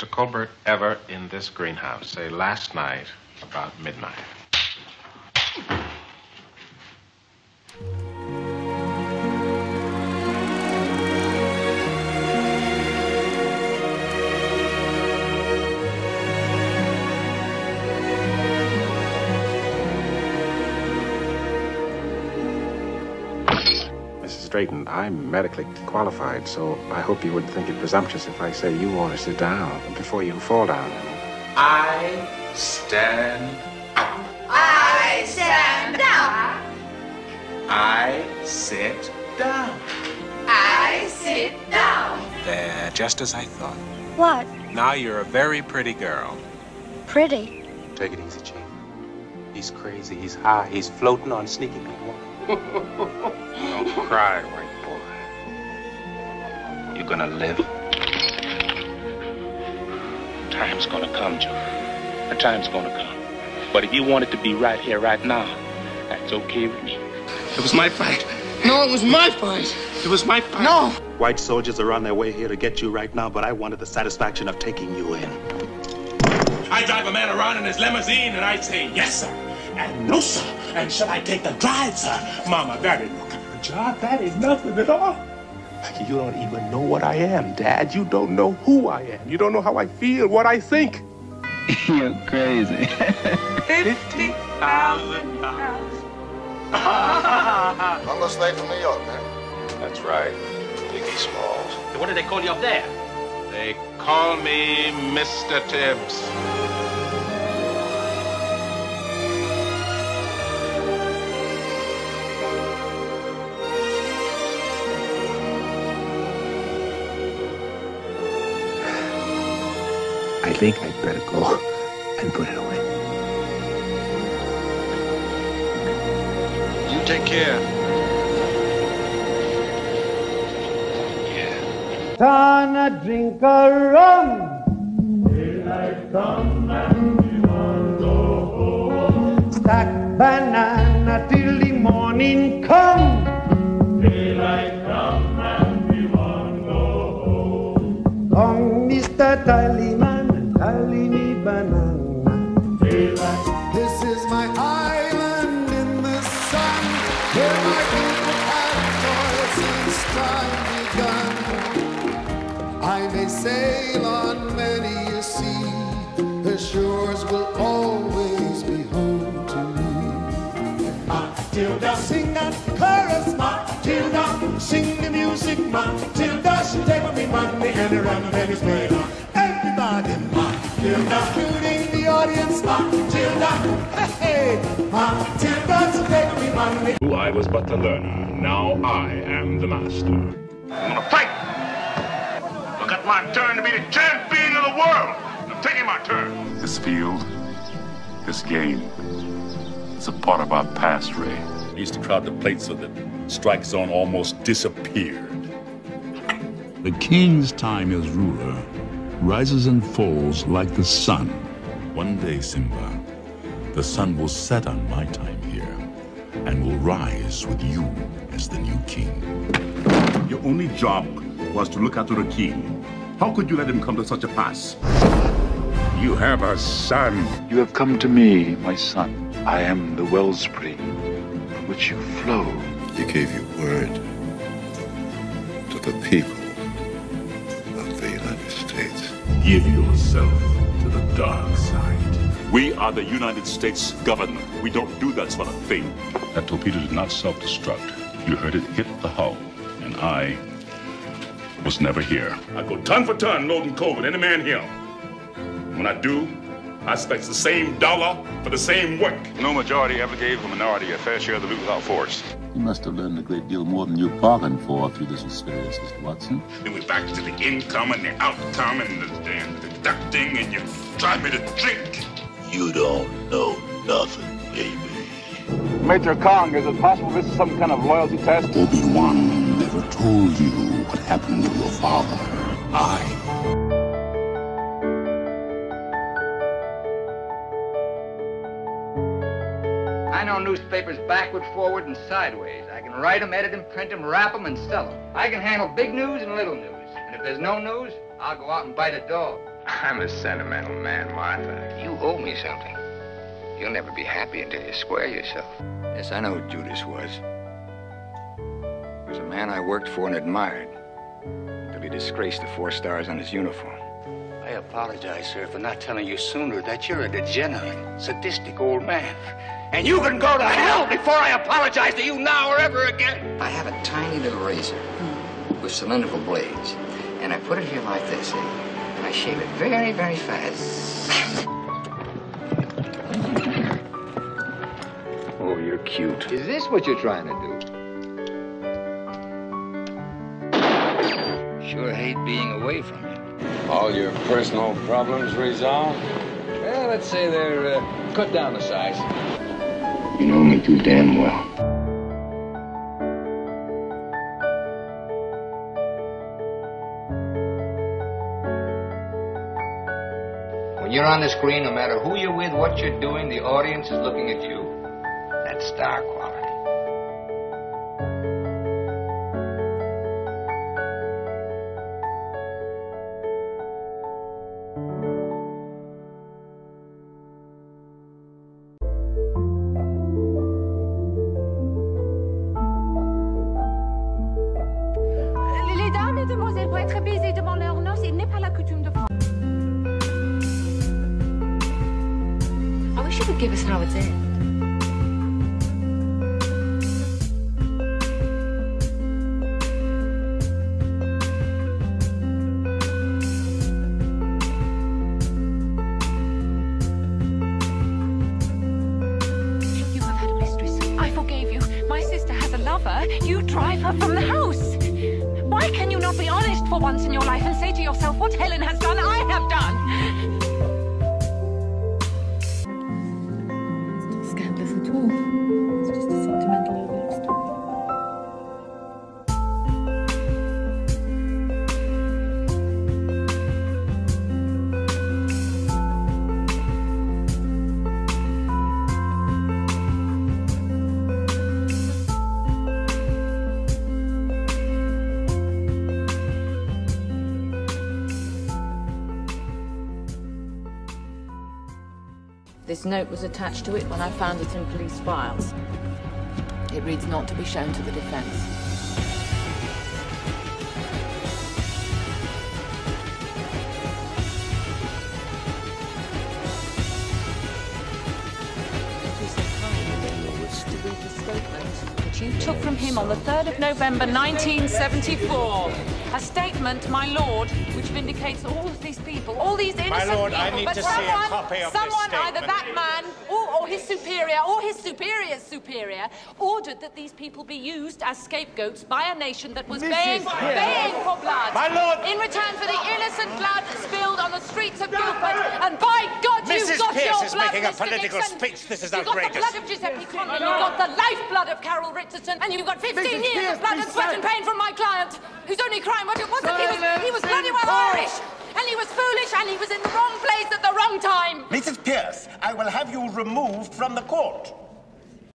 Mr. Colbert ever in this greenhouse? Say last night, about midnight. Mrs. Drayton, I'm medically qualified, so I hope you wouldn't think it presumptuous if I say you want to sit down before you fall down. I stand up. I stand up. I sit down. I sit down. There, just as I thought. What? Now you're a very pretty girl. Pretty. Take it easy, Chief. He's crazy. He's high. He's floating on sneaky people. Don't cry, white boy. You're gonna live. Time's gonna come, Joe. The time's gonna come. But if you want it to be right here, right now, that's okay with me. It was my fight. No, it was my fight. It was my fight. No. White soldiers are on their way here to get you right now, but I wanted the satisfaction of taking you in. I drive a man around in his limousine and I say, yes, sir. And no, sir. And shall I take the drive, sir? Mama, that ain't no kind of a job. That ain't nothing at all. You don't even know what I am, Dad. You don't know who I am. You don't know how I feel, what I think. You're crazy. Fifty thousand dollars. I'm the slave from New York, man. That's right. Biggie Smalls. What do they call you up there? They call me Mr. Tibbs. I think I'd better go and put it away. You take care. Gonna drink a rum. Daylight come and we want to go home. Stack banana till the morning come. Daylight come and we want to go home. Come, Mr. Tallyman, shores will always be home to me. Matilda, sing that chorus, Matilda, sing the music, Matilda, she take me money and run a very straight on. Everybody, Matilda, including the audience, Matilda, hey, hey, Matilda, she take me money. Who I was but the learner. Now I am the master. I'm gonna fight. I got my turn to be the champion of the world. I'm taking my turn. This field, this game, it's a part of our past, Ray. We used to crowd the plate so that strike zone almost disappeared. The king's time as ruler rises and falls like the sun. One day, Simba, the sun will set on my time here and will rise with you as the new king. Your only job was to look after the king. How could you let him come to such a pass? You have a son. You have come to me, my son. I am the wellspring from which you flow. You gave your word to the people of the United States. Give yourself to the dark side. We are the United States government. We don't do that sort of thing. That torpedo did not self-destruct. You heard it hit the hull, and I was never here. I go ton for ton loading coal with any man here. When I do, I expect the same dollar for the same work. No majority ever gave a minority a fair share of the loot without force. You must have learned a great deal more than you bargained for through this experience, Mr. Watson. Then we're back to the income and the outcome and the, and the deducting, and you drive me to drink. You don't know nothing, baby. Major Kong, is it possible this is some kind of loyalty test? Obi-Wan never told you what happened to your father. I know newspapers backward, forward, and sideways. I can write 'em, edit 'em, print 'em, wrap 'em, and sell 'em. I can handle big news and little news. And if there's no news, I'll go out and bite a dog. I'm a sentimental man, Martha. You owe me something. You'll never be happy until you square yourself. Yes, I know who Judas was. He was a man I worked for and admired until he disgraced the four stars on his uniform. I apologize, sir, for not telling you sooner that you're a degenerate, sadistic old man. And you can go to hell before I apologize to you now or ever again. I have a tiny little razor with cylindrical blades, and I put it here like this, eh? and I shave it very, very fast. Oh, you're cute. Is this what you're trying to do? Sure hate being away from you. All your personal problems resolved? Well, let's say they're uh, cut down to size. You know me too damn well. When you're on the screen, no matter who you're with, what you're doing, the audience is looking at you. That's star quality. Wish you could give us Howards End. You have had a mistress. I forgave you. My sister has a lover. You drive her from the house. Why can you not be honest for once in your life and say to yourself, what Helen has done? This note was attached to it when I found it in police files. It reads not to be shown to the defense. You took from him on the 3rd of November 1974. A statement, my lord, which vindicates all of these people, all these innocent lord, people. I need but to see a someone, copy of this someone, either that man his superior or his superior's superior, ordered that these people be used as scapegoats by a nation that was Mrs. baying, Peirce. baying for blood. My lord. In return for the innocent blood spilled on the streets of Guildford. And by God, you Mrs. got Peirce your is blood, making a political Nixon. speech. This is you got the outrageous. blood of Giuseppe Conlon, you got the lifeblood of Carole Richardson, and you got 15 Mrs. years Peirce, of blood and please sweat and pain from my client, whose only crime was, was that he was, he was bloody well. Irish, and he was foolish, and he was in the wrong place at the wrong time. Mrs. Peirce, I will have you removed from the court.